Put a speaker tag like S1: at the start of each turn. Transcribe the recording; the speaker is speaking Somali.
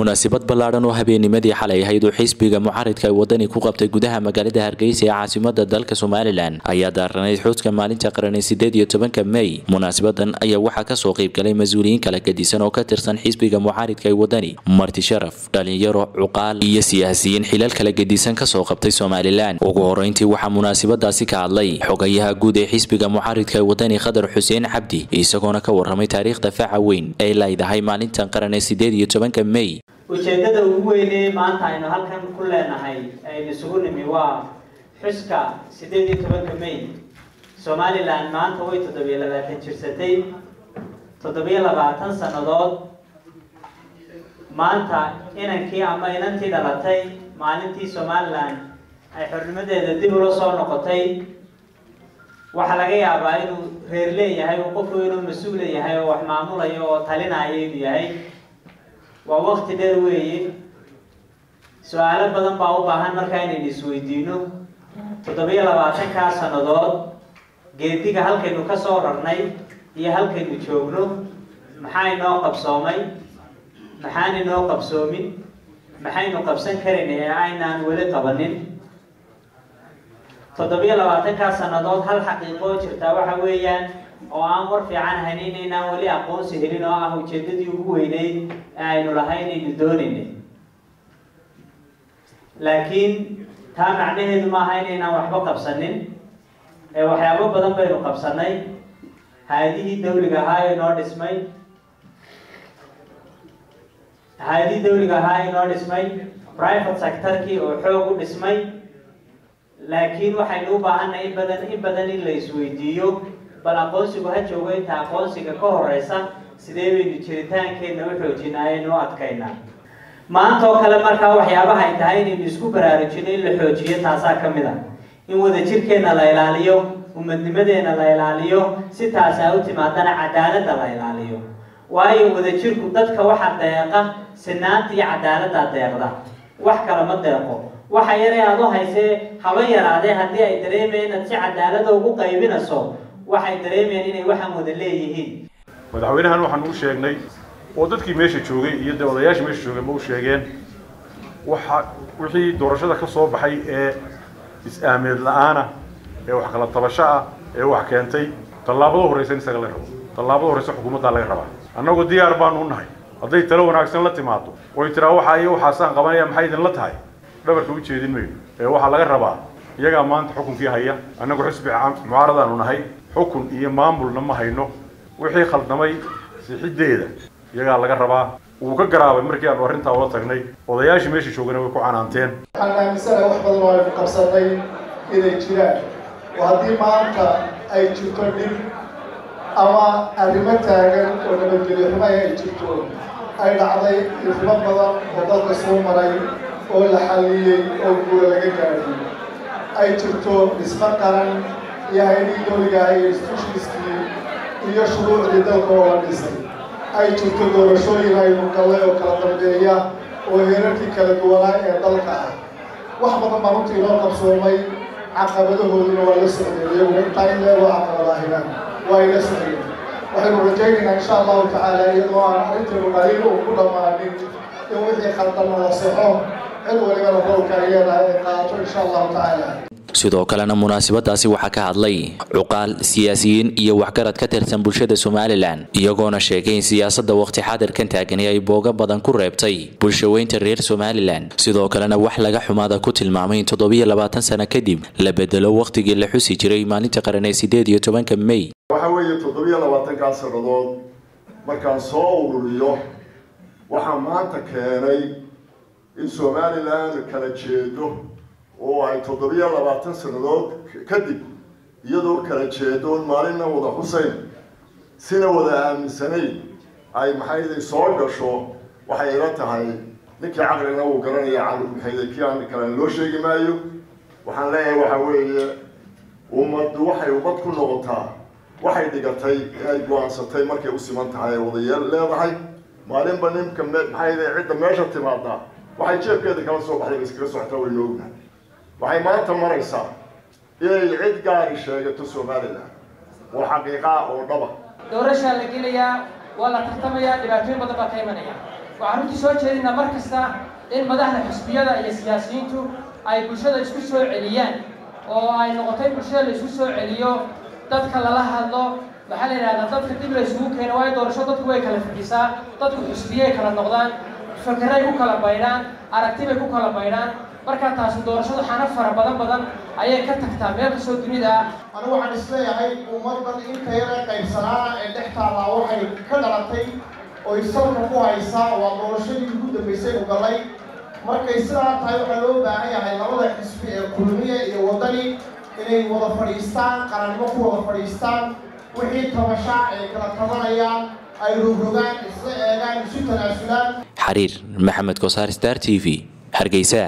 S1: munaasabad ballaadhan oo habeennimadii xalay ahayd uu xisbiga mucaaridka ee wadani ku qabtay gudaha magaalada hargeysa ee caasimada dalka somalilan ayaa daaranayd xuska maalinta qaran ee sideed iyo tobanka mey munaasabadan ayaa waxaa ka soo qeybgalay mas'uuliyiin kala gadisan oo ka tirsan xisbiga mucaaridka ee wadani marti sharaf dhalinyaro cuqaal iyo siyaasiyiin xilal kala gedisan ka soo qabtay somalilan. Ugu horeyntii waxaa munaasabadaasi ka hadlay xogayaha guud ee xisbiga mucaaridka ee wadani khadar xuseen cabdi isagoona ka waramay taariikhda faca weyn ay leedahay maalintan qaran ee sideed iyo tobanka mey
S2: ujeeddada ugu weynee maanta aynu halkan ku leenahay aynu isugu nimi waa xuska siddeed iyo tobanka may. Somalilan maanta way toddobiyo labaatan jirsatay. Toddobiyo labaatan sannadood maanta inankii ama inantii dhalatay maalintii somalilan ay xornimadeeda dib ula soo noqotay. Waxaa laga yaabaa inuu reer leeyahay uu qofku inuu mas'uula yahay oo wax maamulayo oo talinaya inuu yahay waa wakti dheer weeye su'aalo badan baa u baahan markaa inaynu isweydiino. Toddobiyo labaatankaa sannadood geediga halkaynu ka soo rarnay iyo halkaynu joogno maxaa inoo qabsoomay? Maxaan inoo qabsoomin? Maxaynu qabsan karin ee aynaan weli qabanin? Toddobiyo labaatankaa sannadood hal xaqiiqoo jirtaa waxa weeyaan oo aan war fiican hayn inaynaan weli aqoonsi helin oo ah ujeeddadii ugu weyneyd aynu lahayn aynu doonaynay. Laakiin taa macnaheedu maaha inaynaan waxba qabsanin. Ee waxyaabo badan baynu qabsanay hay'adihii dawliga ahaa ee inoo dhismay. Hay'adihii dawliga ahaa ee inoo dhismay. Private sectorkii oo xoog u dhismay. Laakiin waxaynu u baahanay in badan in badan in la isweydiiyo bal aqoonsigu ha joogo aqoonsiga ka horeysa sidee baynu jiritaankeenna u xoojinaa aynu u adkaynaa maanta oo kale markaa waxyaabaha ay tahay inaynu isku baraarujino in la xoojiyo taasaa ka mid a. In wadajirkeenna la ilaaliyo umadnimadeenna la ilaaliyo si taasi ay u timaadana cadaaladda la ilaaliyo. Waayo wadajirku dadka waxa deeqa sinaanta iyo cadaaladda deeqda. Wax kale ma deeqo. Waxa yare aad u haysee haba yaraadee haddii ay dareemeen inaad si cadaalada ugu qaybinayso waxay dareemayaan inay waxaan wada leeyihiin.
S3: Madaxweynahan waxaan u sheegnay oo dadkii meesha joogay iyo dee odayaashii meesha joogay ma u sheegeen waxa wixii doorashada ka soo baxay ee is-aameed la'aana ee wax kala tabasho ah ee wax keentay tallaabada horreysa in isaga laga rabo tallaabada horreysa xukuumaddaa laga rabaa. Annagoo diyaar baanu u nahay hadday talo wanaagsan la timaado oy tiraa waxaa iyo waxaasaan qabanaya maxay idinla tahay? Dhabarka u jeedin mayno ee waxaa laga rabaa iyagaa maanta xukunkii haya annagu xisbi mucaaradaanu nahay xukun iyo maamulna ma hayno. Wixii khaldamay sixiddeeda iyagaa laga rabaa. Wuu ka garaabay markii aanu arrintaa ula tagnay. Odayaashii meesha joogana way ku canaanteen.
S4: Waxaan aaminsanahay wax badan oo aynu qabsanay inay jiraan. Oo haddii maanta ay jirto dhib ama arrimo taagan oo nabadgelyo xumaha ay jirto. Ay dhacday arrimo badan oo dalka soo maray oo la xalliyey oo guura laga gaadhay. Ay jirto dhismo qaran iyo hay'adihii dowliga iyo institutionskii iyo shuruucdii dalka oo la dhisay ay jirto doorashooyin aynu gallay oo kala dambeeya oo heerarkii kala duwanaa ee dalka ah wax badan baa runtii inoo qabsoomay caqabadahooduna waa la socdeen iyaguna intaa in leeloo caqabadaahina waa ila socdeen waxaynu rajaynaynaa insha allahu tacaala iyadoo aan arrinteenu dhaliil uu ku dhammaanin in wixii khaldana la soxo cid walibana roolka ay leedahay ay qaato insha allahu tacaala
S1: sidoo kalena munaasabadaasi waxaa ka hadlay cuqaal siyaasiyiin iyo waxgarad ka tirsan bulshada somalilan iyagoona sheegay in siyaasadda waqti xaadirkan taagani ay booga badan ku reebtay bulshaweynta reer somalilan. Sidoo kalena wax laga xumaada ku tilmaamay in toddobiyo labaatan sano kadib la bedelo wakhtigii la xusi jiray maalinta qaran ee sideed iyo tobanka mey
S5: waxa weeye toddobiyo labaatankaa sannadood markaan soo ururiyo waxaa maanta keenay in somalilan kala jeedo oo ay toddobiyo labaatan sannadood kadib iyadoo kala jeedoon maalinna wada xuseyn sina wada aaminsanayn ay maxayday soo gasho waxay ila tahay ninkii caqlina wuu garanaya maxayday kii aan kalen loo sheegi maayo waxaan leeyahay waxa weeye ummaddu waxay ummad ku noqotaa waxay dhigatay ay go'aansatay markay u siman tahay ee wadayeel leedahay maalinba ninka maxayday cidda meesha timaadaa waxay jeebkeeda kala soo baxday iskaga socota waynu ognahay waxay maanta maraysaa inay cid gaari sheegato somalilan oo xaqiiqaa oo dhaba.
S6: Doorashaa la gelayaa waa la tartamayaa dhibaatooyin badan baa ka imanaya. Waxaan runtii soo jeedinaa mar kasta in madaxda xisbiyada iyo siyaasiyiintu ay bulshada isku soo celiyaan oo ay noqotay bulshada la isku soo celiyo dadka lala hadlo. Maxaa la yidhahdaa dadka dib la isugu keeno waayo doorasho dadku way kala fadhisaa dadku xisbiyay kala noqdaan fakeray ku kala baydhaan aragtibay ku kala baydhaan markaa taasi doorashadu xana fara badan badan ayay ka tagtaa meel kastoo dunida. Ah
S7: anigu waxaan is leeyahay ummaddan inta yara qaybsanaana ee dhex taallaa waxay ka dhalatay oy salka ku haysaa waa doorashadii ugu dambaysay u galay. Markay sidaa tahay waxaa loo baahan yahay labada xisbi ee kulmiya iyo waddani inay wada fadhiistaan qarannimo ku wada fadhiistaan. Wixii tabashaa ay kala tabanayaan ay rogrogaan isla eegaan isu tanaasulaan.
S1: Xariir maxamed kosaar star t v hargeysa